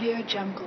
Audio Jungle.